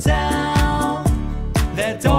town that don't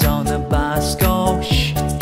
on the bus, go shh.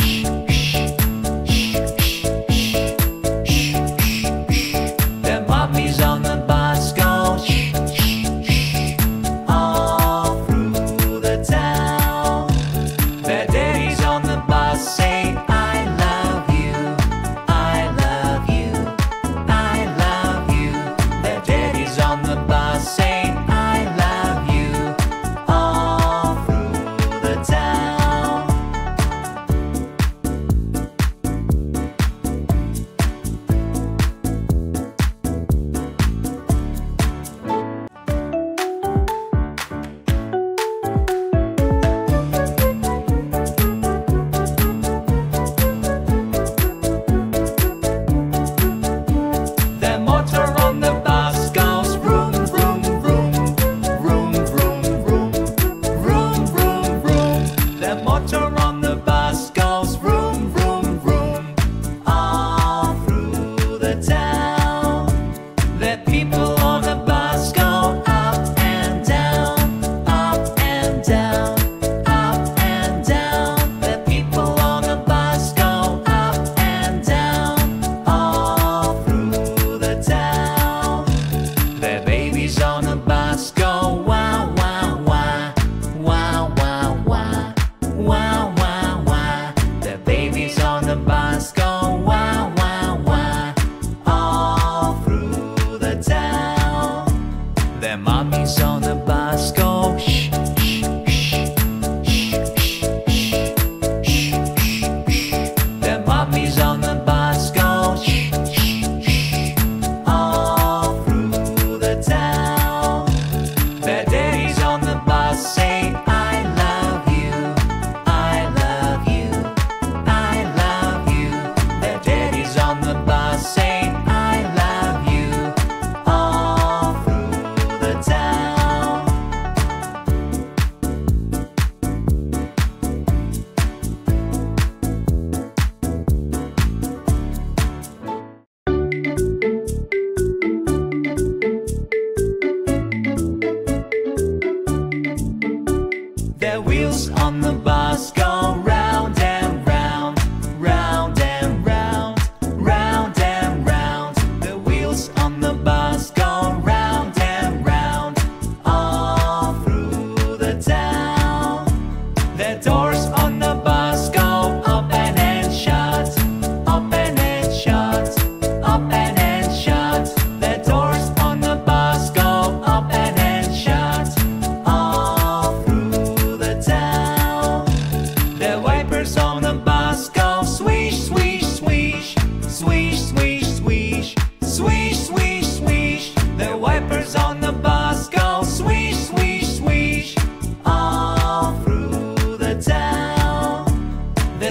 On the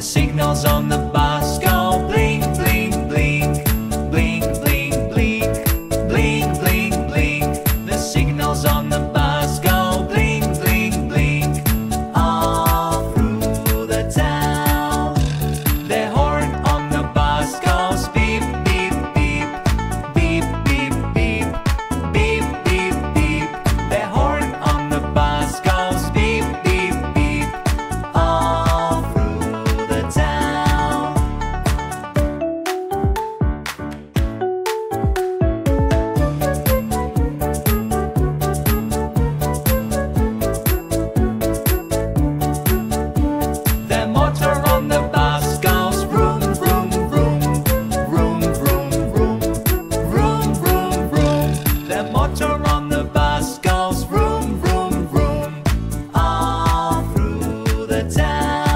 signals on the now.